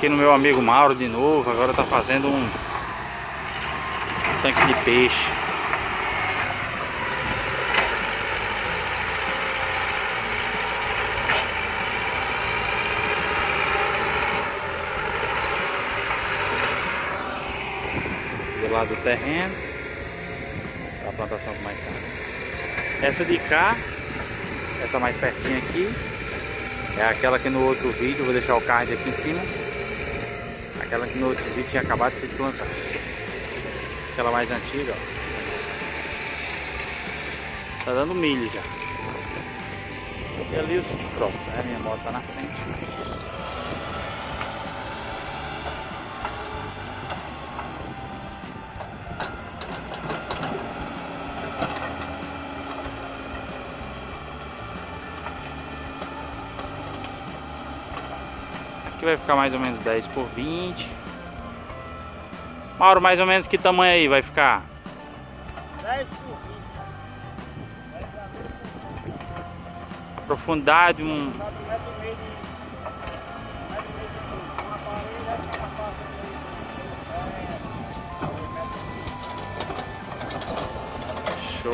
aqui no meu amigo Mauro de novo. Agora tá fazendo um tanque de peixe. Do lado do terreno. A plantação que tá. Essa de cá, essa mais pertinho aqui, é aquela que no outro vídeo, vou deixar o card aqui em cima. Aquela que no outro vídeo tinha acabado de se plantar. Aquela mais antiga, ó. Tá dando milho já. E ali o próximo, né? Minha moto tá na frente. Aqui vai ficar mais ou menos 10 por 20. Mauro, mais ou menos que tamanho aí vai ficar? 10 por 20. A profundidade, um. Parte Show.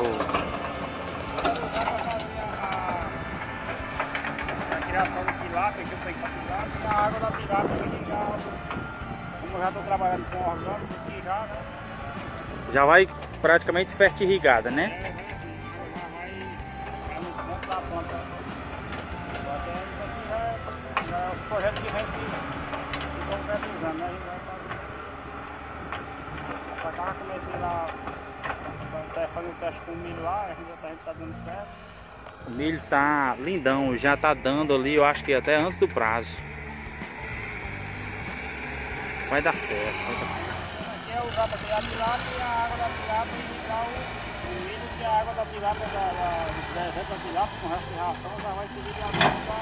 a criação do que eu tenho para tilápia, e a água da que já. Como eu já estou trabalhando com orgânico, que já, né? Já vai praticamente fertirrigada, né? É, assim, já vai. Já no ponto da planta. Até isso aqui já é, já é os projetos que vem se, se concretizando, né? Cá comecei lá. Fazer o teste com o milho lá, a gente tá, gente tá dando certo. O milho tá lindão, já tá dando ali, eu acho que até antes do prazo. Vai dar certo, vai dar certo. Aqui é usar para criar tilápia e a água da tilápia e ligar o, o milho que a água da tilápia, da, da, dejetos da tilápia com o resto de ração já vai servir de adubo para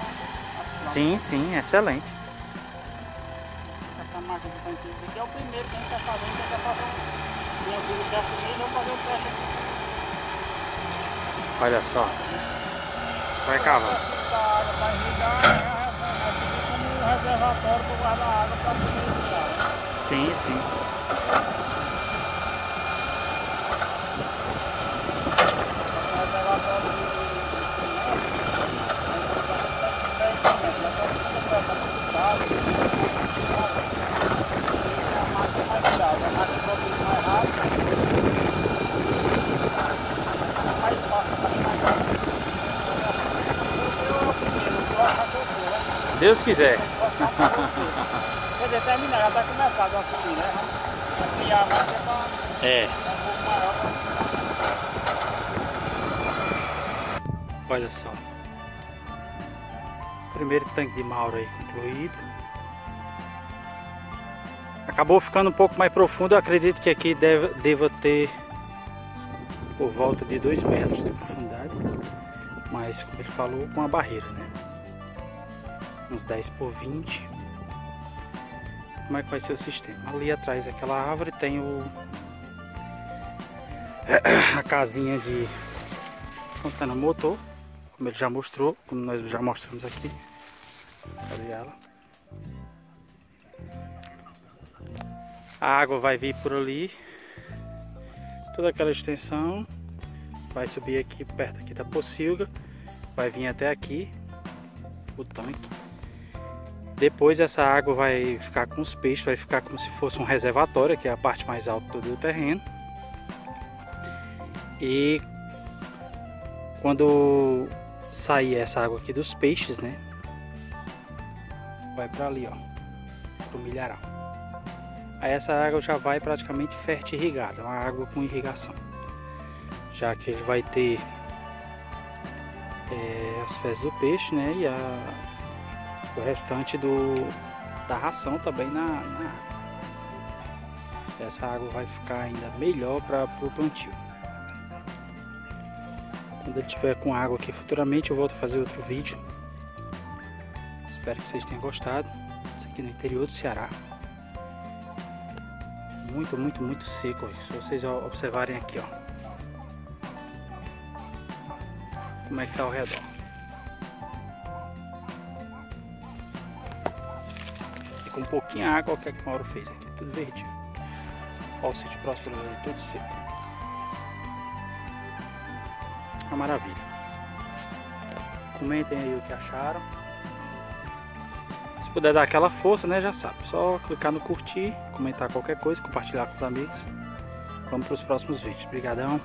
as. Sim, sim, excelente. Essa máquina em cima, esse aqui é o primeiro que a gente está fazendo, que é para fazer um. Minha filha teste milho, vou fazer o teste aqui. Olha só. Vai cavar. Vai servir como um reservatório para guardar água para? Sim, sim. Um reservatório de, de cimento, a gente não tem 10 metros, é só que fica tá muito caro. E a máquina mais viável, a máquina produz mais rápido, dá mais espaço para mais rápido. Eu é o primeiro, o próximo vai ser o seu, né? Deus quiser. Quer dizer, terminar, já está começado a subir, né? Vai criar, vai ser para É, um pouco maior. pra- olha só. Primeiro tanque de Mauro aí concluído. Acabou ficando um pouco mais profundo. Eu acredito que aqui deve, deva ter por volta de 2 metros de profundidade. Mas como ele falou, com a barreira, né? Uns 10 por 20. Como é que vai ser o sistema? Ali atrás daquela árvore tem o a casinha de contando motor, como ele já mostrou, como nós já mostramos aqui. Cadê ela? A água vai vir por ali, toda aquela extensão, vai subir aqui perto aqui da pocilga, vai vir até aqui o tanque. Depois essa água vai ficar com os peixes, vai ficar como se fosse um reservatório, que é a parte mais alta do terreno. E quando sair essa água aqui dos peixes, né? Vai para ali, ó, pro milharal. Aí essa água já vai praticamente fertirrigada, uma água com irrigação. Já que ele vai ter é, as fezes do peixe, né? E a, o restante do, da ração também na, na água. Essa água vai ficar ainda melhor para o plantio. Quando ele tiver com água aqui futuramente eu volto a fazer outro vídeo. Espero que vocês tenham gostado. Isso aqui no interior do Ceará. Muito, muito, muito seco. Se vocês observarem aqui, ó. Como é que tá ao redor. Com um pouquinho água, que é que o Mauro fez aqui? Tudo verdinho. Olha o sítio próximo ali, tudo seco. Uma maravilha. Comentem aí o que acharam. Se puder dar aquela força, né, já sabe. Só clicar no curtir, comentar qualquer coisa, compartilhar com os amigos. Vamos para os próximos vídeos. Obrigadão.